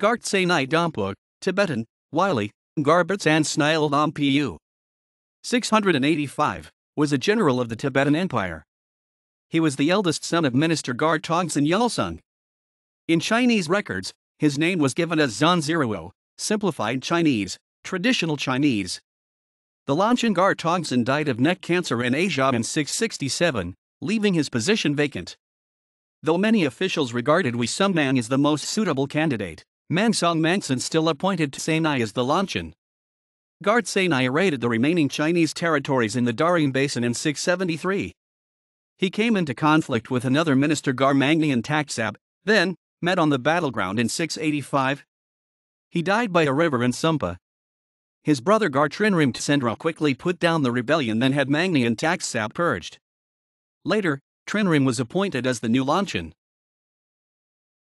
Gar Tsenye Dompu, Tibetan, Wylie, Garbats and Snail Pu. 685, was a general of the Tibetan Empire. He was the eldest son of Minister Gar Tongtsen Yülsung. In Chinese records, his name was given as Zàn Xīruò, simplified Chinese, traditional Chinese. The Lönchen Gar Tongtsen died of neck cancer in A-zha in 667, leaving his position vacant. Though many officials regarded Wei Sumnang as the most suitable candidate, Mangsong Mangtsen still appointed Tsenye as the Lönchen. Gar Tsenye raided the remaining Chinese territories in the Tarim Basin in 673. He came into conflict with another minister Gar Mangnian Taksab, then, met on the battleground in 685. He died by a river in Sumpa. His brother Gar Trinring Tsendro quickly put down the rebellion then had Mangnian Taksab purged. Later, Trinrim was appointed as the new Lönchen.